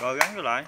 rồi gắn vô lại.